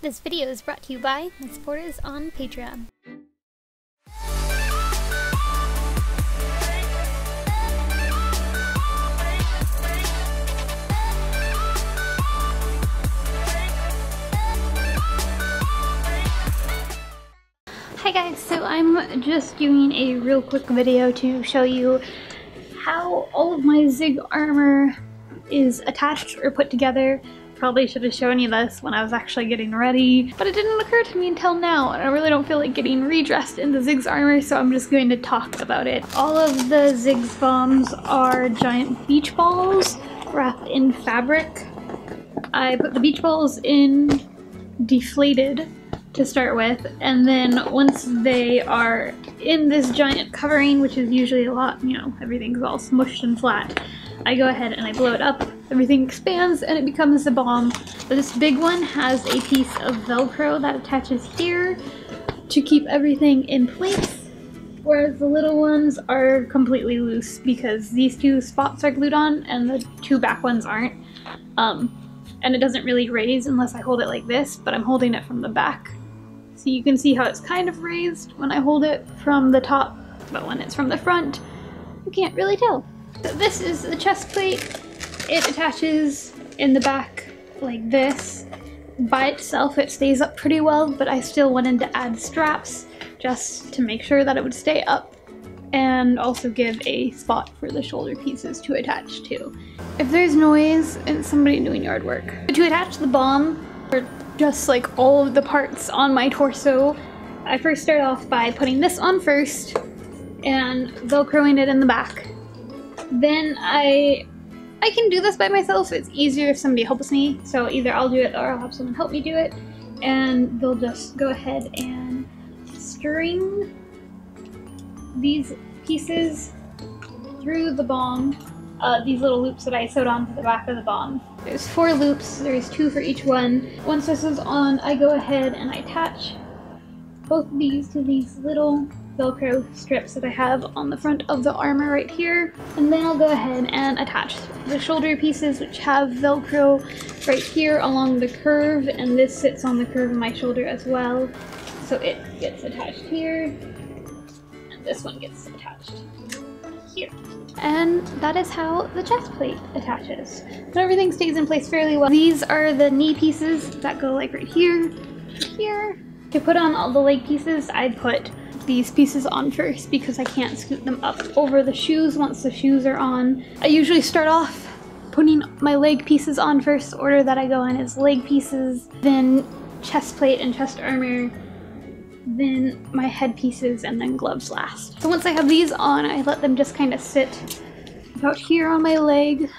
This video is brought to you by my supporters on Patreon. Hi guys, so I'm just doing a real quick video to show you how all of my Ziggs armor is attached or put together. Probably should have shown you this when I was actually getting ready, but it didn't occur to me until now, and I really don't feel like getting redressed into Ziggs armor, so I'm just going to talk about it. All of the Ziggs bombs are giant beach balls wrapped in fabric. I put the beach balls in deflated to start with, and then once they are in this giant covering, which is usually a lot, you know, everything's all smushed and flat, I go ahead and I blow it up, everything expands, and it becomes a bomb. But this big one has a piece of Velcro that attaches here to keep everything in place, whereas the little ones are completely loose because these two spots are glued on and the two back ones aren't. Um, and it doesn't really raise unless I hold it like this, but I'm holding it from the back. So you can see how it's kind of raised when I hold it from the top, but when it's from the front, you can't really tell. So this is the chest plate. It attaches in the back like this. By itself it stays up pretty well, but I still wanted to add straps just to make sure that it would stay up and also give a spot for the shoulder pieces to attach to. If there's noise, it's somebody doing yard work. To attach the bomb, or just like all of the parts on my torso, I first start off by putting this on first and velcroing it in the back. Then I I can do this by myself. It's easier if somebody helps me. So either I'll do it or I'll have someone help me do it. And they'll just go ahead and string these pieces through the bomb, uh, these little loops that I sewed onto the back of the bomb. There's four loops, there's two for each one. Once this is on, I go ahead and I attach both of these to these little velcro strips that I have on the front of the armor right here. And then I'll go ahead and attach the shoulder pieces which have velcro right here along the curve and this sits on the curve of my shoulder as well. So it gets attached here and this one gets attached here. And that is how the chest plate attaches. So everything stays in place fairly well. These are the knee pieces that go like right here, here. To put on all the leg pieces, I put these pieces on first because I can't scoot them up over the shoes once the shoes are on. I usually start off putting my leg pieces on first. Order that I go in is leg pieces, then chest plate and chest armor, then my headpieces, and then gloves last. So once I have these on, I let them just kind of sit about here on my leg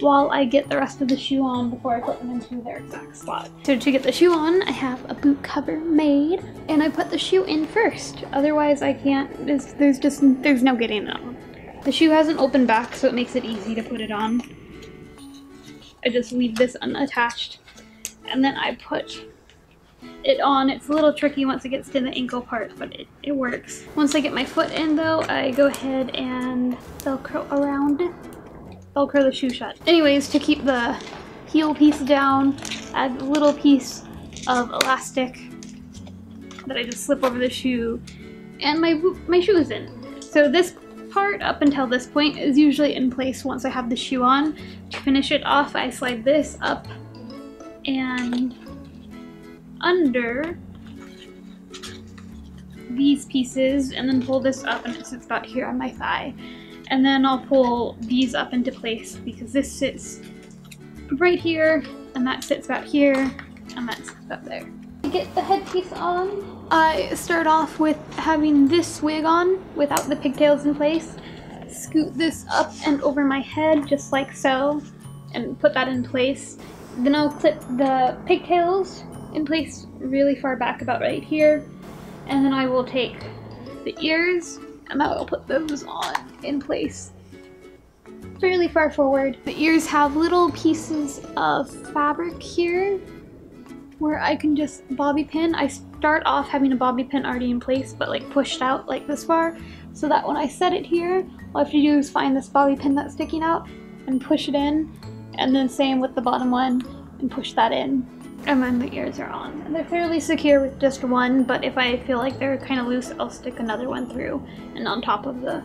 while I get the rest of the shoe on before I put them into their exact spot. So to get the shoe on, I have a boot cover made, and I put the shoe in first. Otherwise I can't, there's, there's just, there's no getting it on. The shoe has an open back, so it makes it easy to put it on. I just leave this unattached, and then I put it on. It's a little tricky once it gets to the ankle part, but it, it works. Once I get my foot in though, I go ahead and velcro around, velcro the shoe shut. Anyways, to keep the heel piece down, add a little piece of elastic that I just slip over the shoe, and my, my shoe is in. So this part up until this point is usually in place once I have the shoe on. To finish it off, I slide this up and under these pieces and then pull this up and it sits about here on my thigh. And then I'll pull these up into place because this sits right here and that sits about here and that sits up there. To get the headpiece on, I start off with having this wig on without the pigtails in place. Scoot this up and over my head just like so and put that in place. Then I'll clip the pigtails in place really far back about right here. And then I will take the ears and I will put those on in place fairly far forward. The ears have little pieces of fabric here where I can just bobby pin. I start off having a bobby pin already in place but like pushed out like this far so that when I set it here all I have to do is find this bobby pin that's sticking out and push it in and then same with the bottom one and push that in And then the ears are on. And they're fairly secure with just one, but if I feel like they're kind of loose, I'll stick another one through and on top of the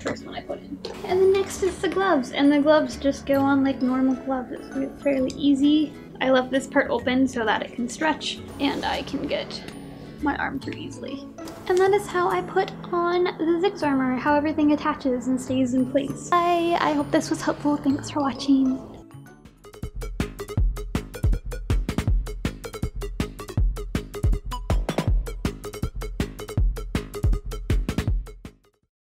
first one I put in. And then next is the gloves, and the gloves just go on like normal gloves. It's fairly easy. I left this part open so that it can stretch and I can get my arm through easily. And that is how I put on the Ziggs armor, how everything attaches and stays in place. I, I hope this was helpful. Thanks for watching.